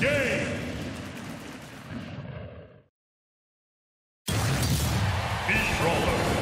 Game! Beast Brawler.